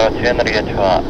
저 주변으로 개차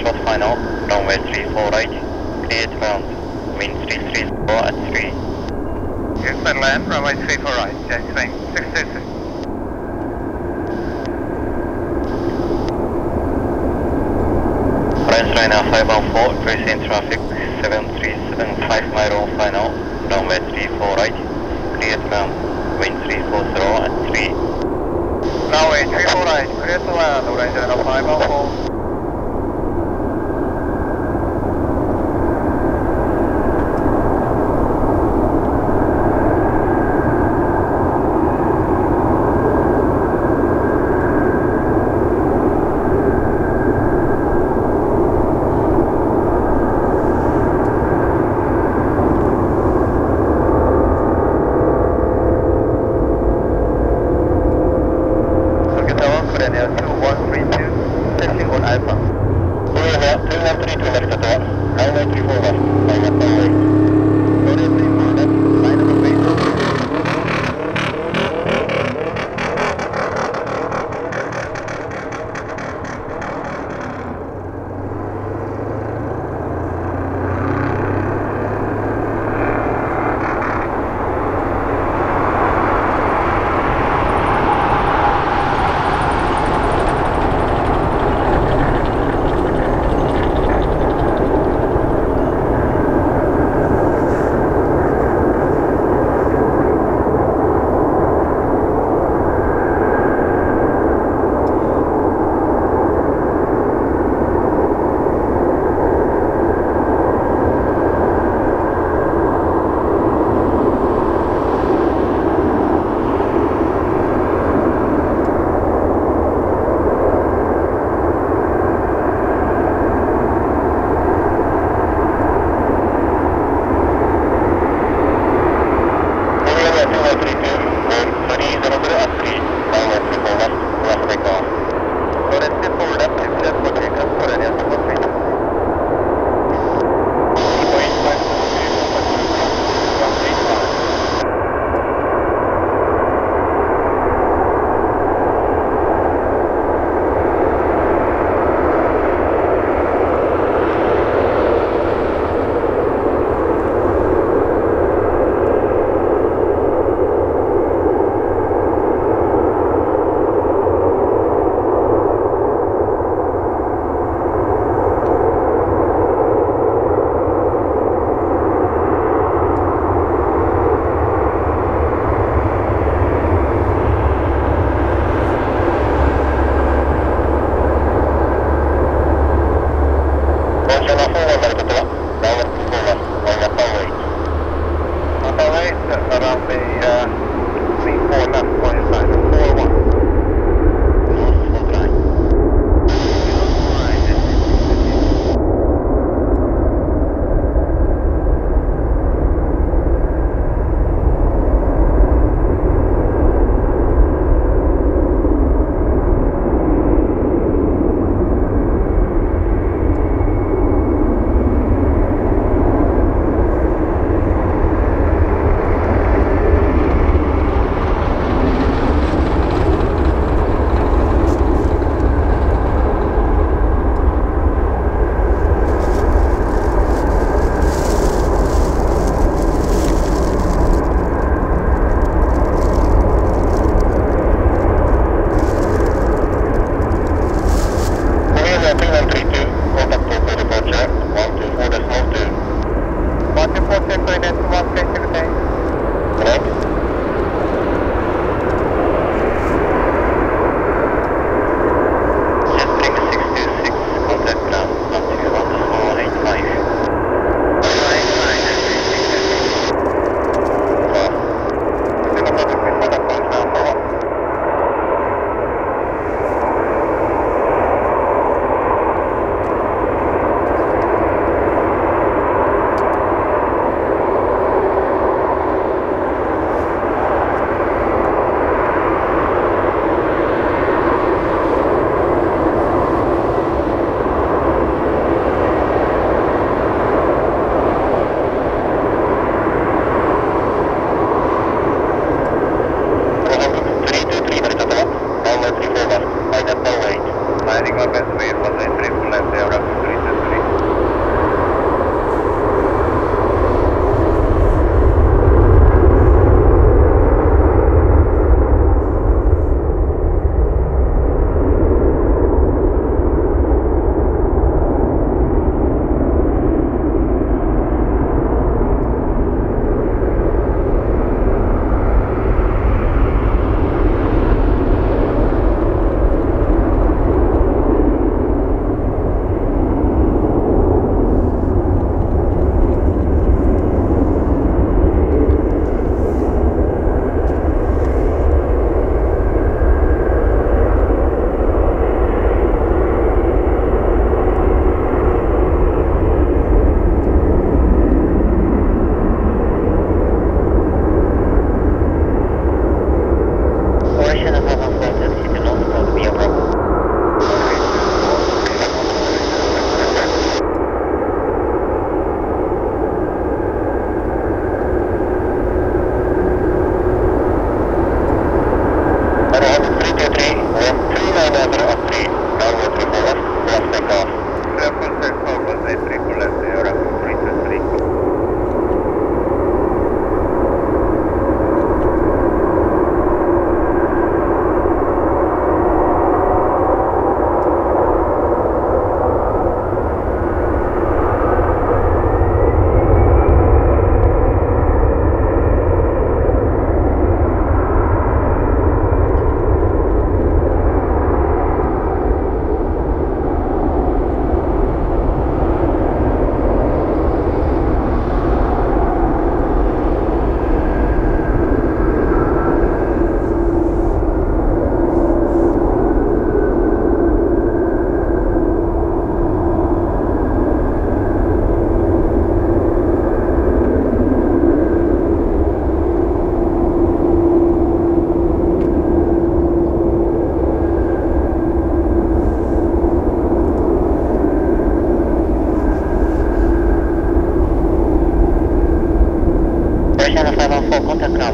short final, runway 34 right, cleared round, wind 334 at 3. You Houston land, runway 34 right, Jack Swing, 626. French 514, tracing traffic 7375 mile final, runway 34 right, cleared round, wind 340 at 3. Runway 34 right, Clear to land, French 514. นะครับ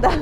Да.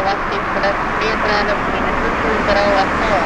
を終わっていくから、レートラーの組が進むから終わったよ。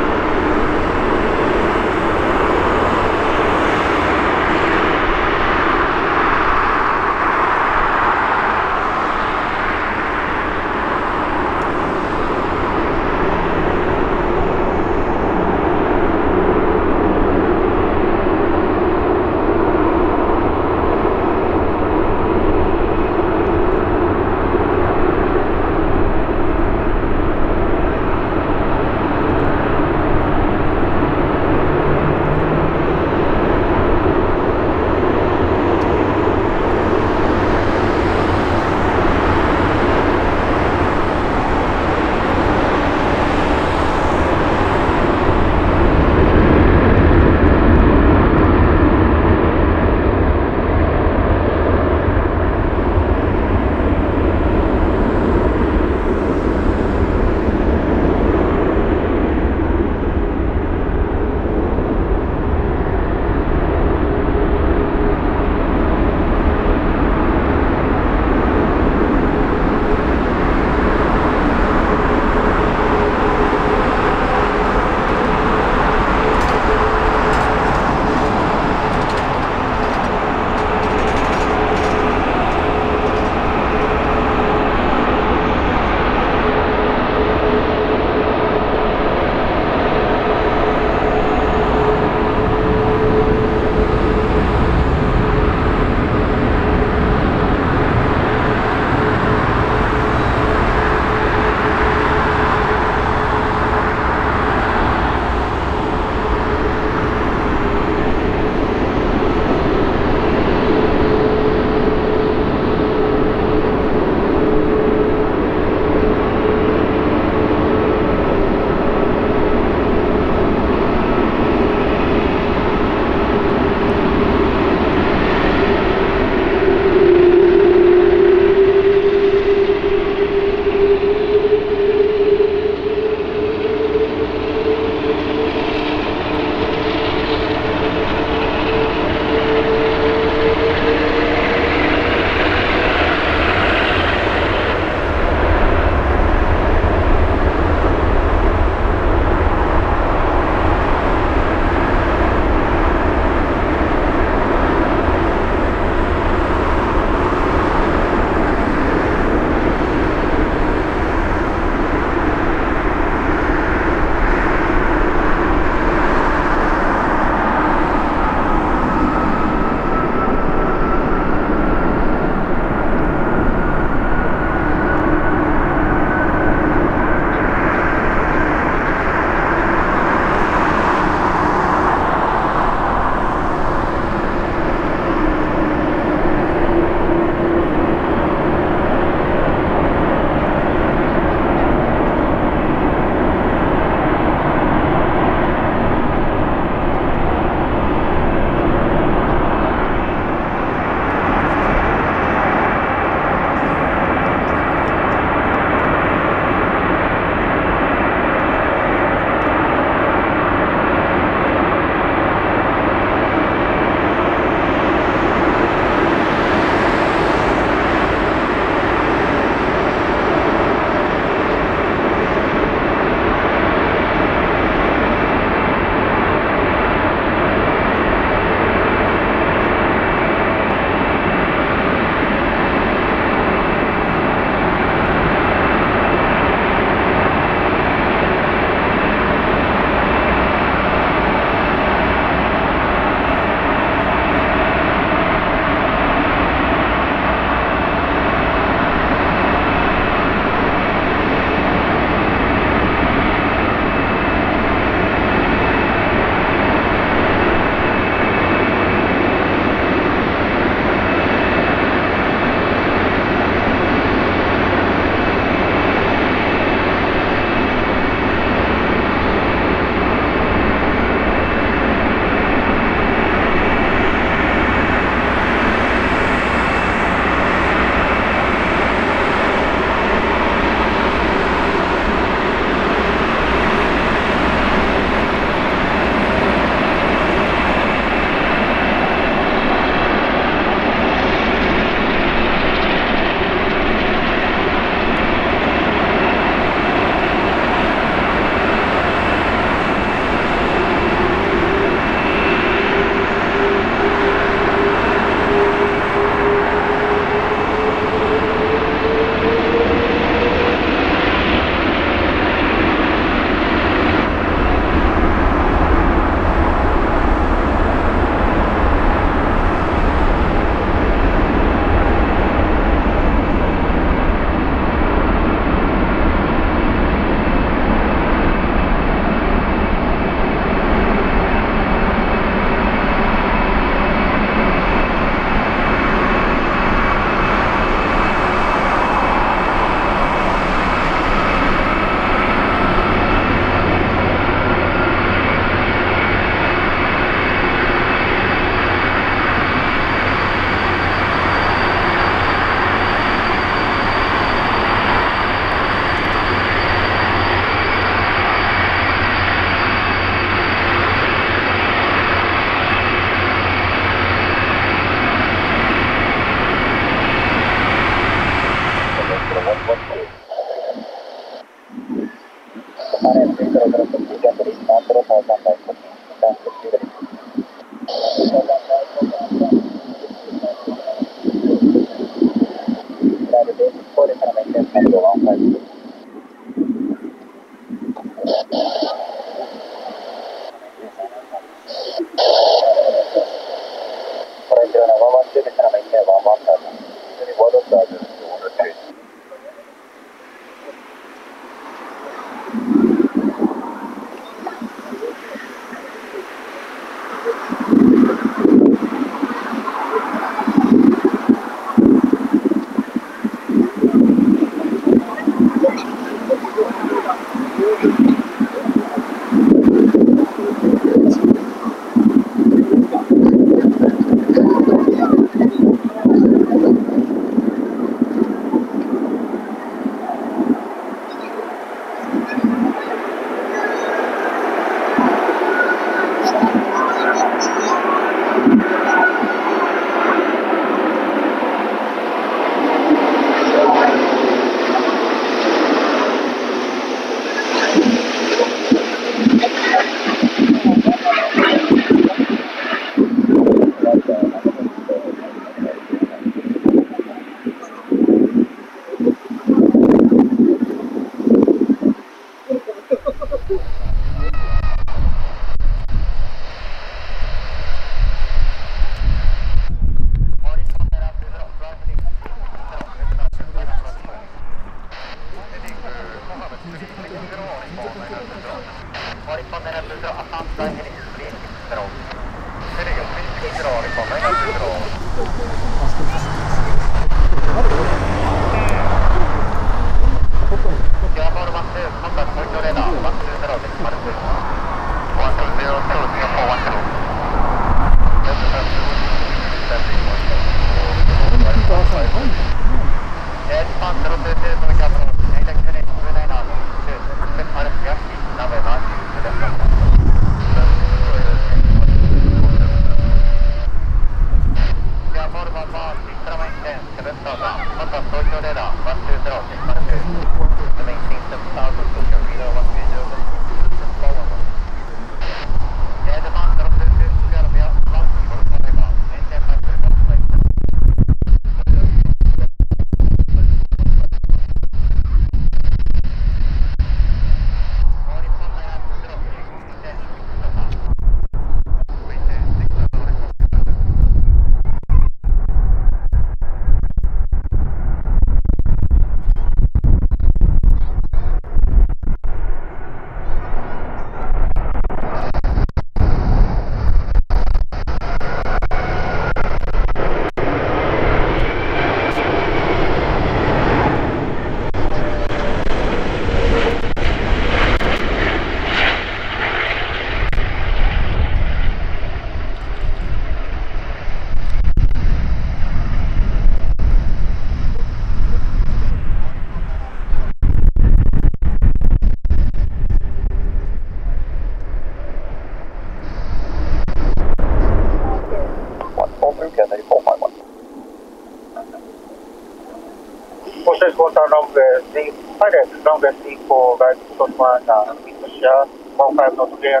the strongest for guys from uh, in Russia, 15 knots clear.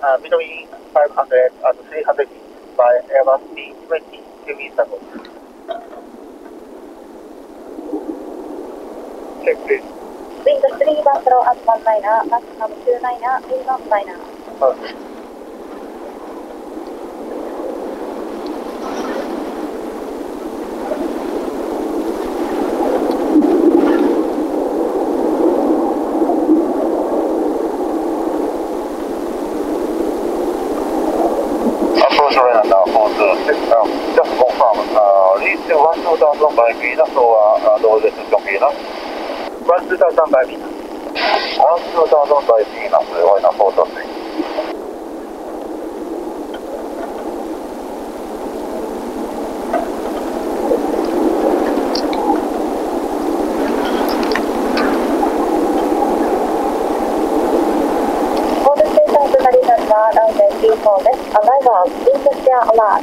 Uh, between 500 and uh, 300 feet by Airbus B-20 two weeks ago. Check please. Wind 3 1,000 by Venus. 1,000 by Venus, why not 4 For the station to Marinara, runway 34 left, arrival, Indonesia alert,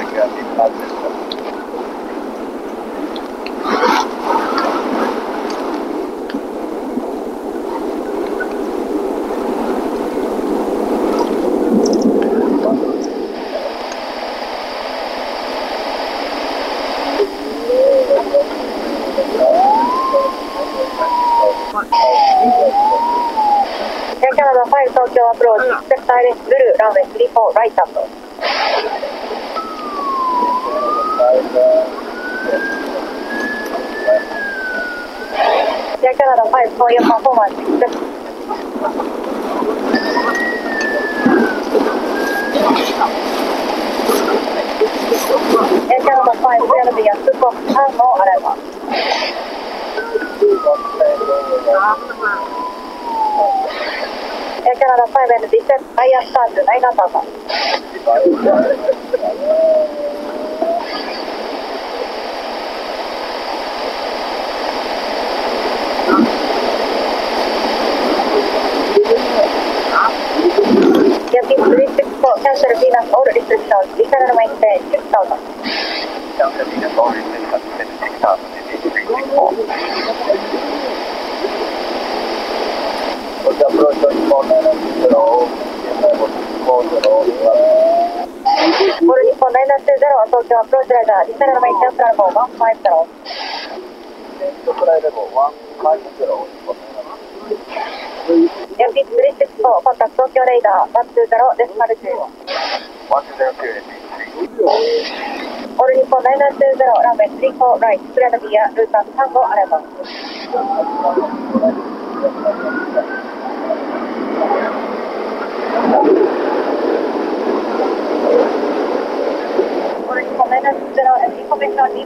que a mí Approach, step silent, blue, runway 34, right up. いちゃあやったんじゃいな多。プローチライダー、ディセルメインキャンプランボー150。ヤンピー364、コンタクト東京レイダー、120デシマル2。120ボル日本920、ランウェイ34ライト、クレアドビア、ルーター35アレバン。ボル日本920、インフォメーションリーマー、ネクスト